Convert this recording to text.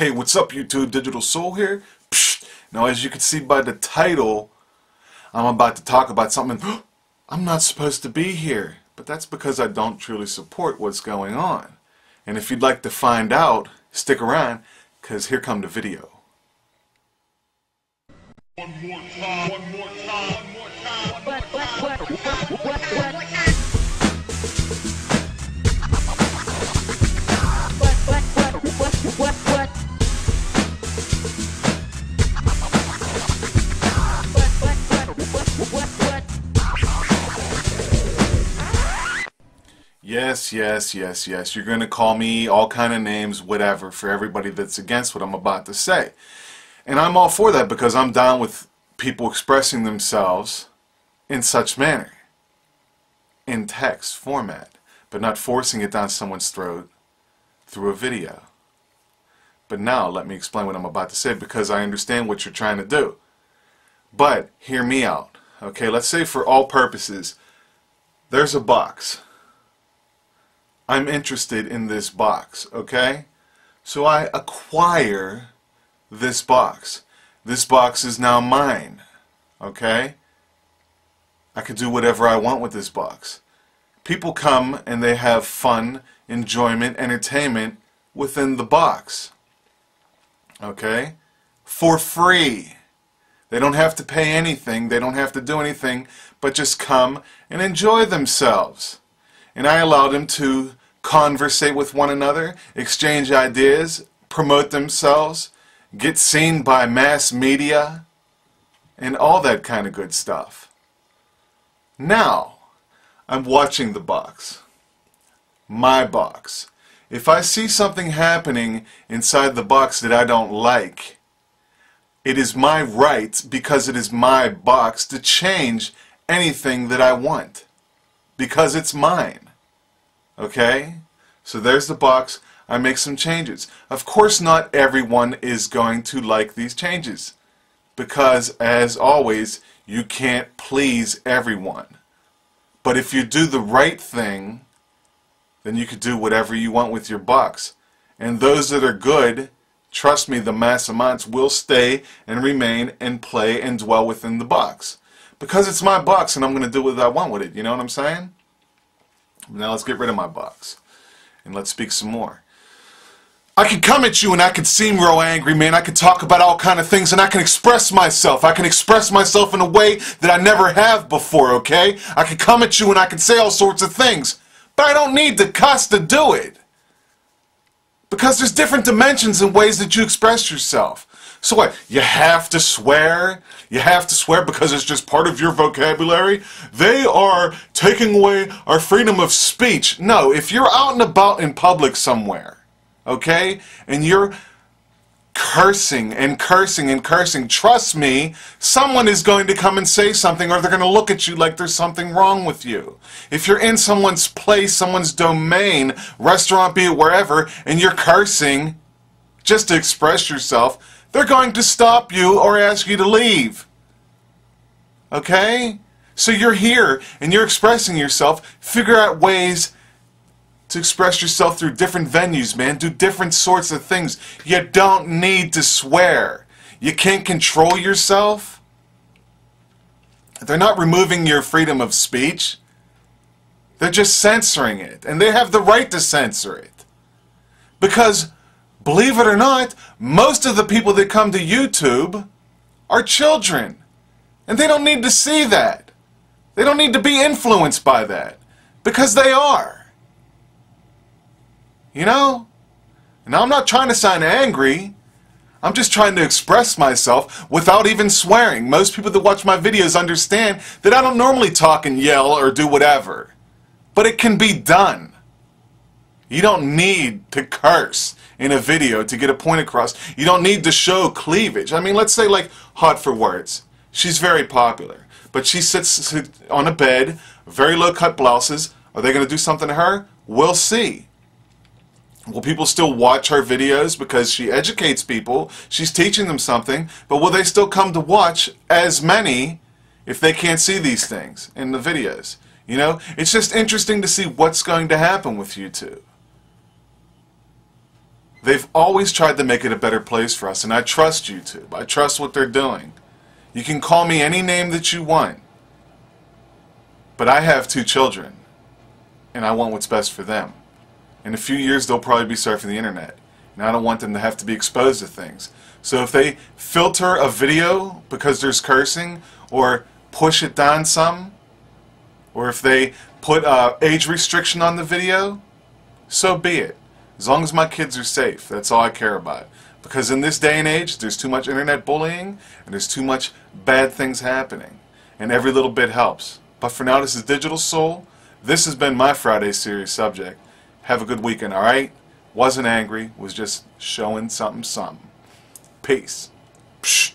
Hey, what's up YouTube? Digital Soul here. Psh. Now as you can see by the title, I'm about to talk about something I'm not supposed to be here. But that's because I don't truly support what's going on. And if you'd like to find out, stick around, because here come the video. One more time, one more time, Yes, yes, yes, yes. You're going to call me all kind of names, whatever, for everybody that's against what I'm about to say. And I'm all for that because I'm down with people expressing themselves in such manner, in text format, but not forcing it down someone's throat through a video. But now let me explain what I'm about to say because I understand what you're trying to do. But hear me out. Okay, let's say for all purposes, there's a box I'm interested in this box, okay? So I acquire this box. This box is now mine, okay? I could do whatever I want with this box. People come and they have fun, enjoyment, entertainment within the box, okay? For free. They don't have to pay anything. They don't have to do anything but just come and enjoy themselves. And I allow them to conversate with one another, exchange ideas, promote themselves, get seen by mass media, and all that kind of good stuff. Now, I'm watching the box. My box. If I see something happening inside the box that I don't like, it is my right, because it is my box, to change anything that I want. Because it's mine. Okay? So there's the box. I make some changes. Of course not everyone is going to like these changes. Because, as always, you can't please everyone. But if you do the right thing, then you could do whatever you want with your box. And those that are good, trust me, the mass amounts will stay and remain and play and dwell within the box. Because it's my box and I'm going to do what I want with it. You know what I'm saying? Now let's get rid of my box. And let's speak some more. I can come at you and I can seem real angry, man. I can talk about all kind of things and I can express myself. I can express myself in a way that I never have before, okay? I can come at you and I can say all sorts of things. But I don't need to cuss to do it. Because there's different dimensions and ways that you express yourself. So what? You have to swear? You have to swear because it's just part of your vocabulary? They are taking away our freedom of speech. No, if you're out and about in public somewhere, okay, and you're cursing and cursing and cursing, trust me, someone is going to come and say something or they're going to look at you like there's something wrong with you. If you're in someone's place, someone's domain, restaurant, be it wherever, and you're cursing just to express yourself, they're going to stop you or ask you to leave. Okay? So you're here and you're expressing yourself. Figure out ways to express yourself through different venues, man. Do different sorts of things. You don't need to swear. You can't control yourself. They're not removing your freedom of speech. They're just censoring it. And they have the right to censor it. Because Believe it or not, most of the people that come to YouTube are children. And they don't need to see that. They don't need to be influenced by that. Because they are. You know? Now I'm not trying to sound angry. I'm just trying to express myself without even swearing. Most people that watch my videos understand that I don't normally talk and yell or do whatever. But it can be done. You don't need to curse in a video to get a point across. You don't need to show cleavage. I mean, let's say like Hot for Words. She's very popular, but she sits on a bed, very low cut blouses. Are they going to do something to her? We'll see. Will people still watch her videos because she educates people? She's teaching them something, but will they still come to watch as many if they can't see these things in the videos? You know, it's just interesting to see what's going to happen with YouTube. They've always tried to make it a better place for us, and I trust YouTube. I trust what they're doing. You can call me any name that you want. But I have two children, and I want what's best for them. In a few years, they'll probably be surfing the internet, and I don't want them to have to be exposed to things. So if they filter a video because there's cursing, or push it down some, or if they put a age restriction on the video, so be it. As long as my kids are safe, that's all I care about. Because in this day and age, there's too much internet bullying, and there's too much bad things happening. And every little bit helps. But for now, this is Digital Soul. This has been my Friday series subject. Have a good weekend, alright? Wasn't angry, was just showing something something. Peace. Psh.